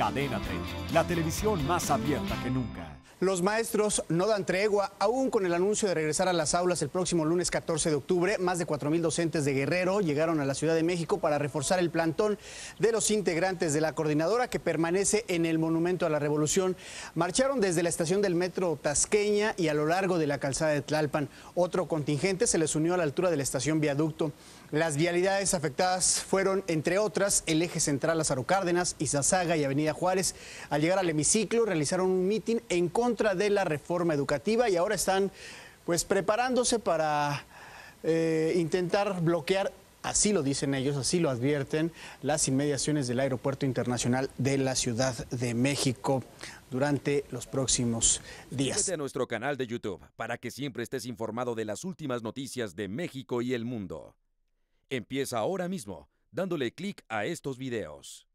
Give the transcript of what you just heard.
Cadena 30, la televisión más abierta que nunca. Los maestros no dan tregua, aún con el anuncio de regresar a las aulas el próximo lunes 14 de octubre. Más de 4.000 docentes de Guerrero llegaron a la Ciudad de México para reforzar el plantón de los integrantes de la coordinadora que permanece en el Monumento a la Revolución. Marcharon desde la estación del metro Tasqueña y a lo largo de la calzada de Tlalpan. Otro contingente se les unió a la altura de la estación Viaducto. Las vialidades afectadas fueron, entre otras, el eje central Lázaro Cárdenas, Izazaga y Avenida Juárez. Al llegar al hemiciclo realizaron un mitin en contra de la reforma educativa y ahora están pues preparándose para eh, intentar bloquear Así lo dicen ellos, así lo advierten las inmediaciones del Aeropuerto Internacional de la Ciudad de México durante los próximos días. Suscríbete a nuestro canal de YouTube para que siempre estés informado de las últimas noticias de México y el mundo. Empieza ahora mismo dándole clic a estos videos.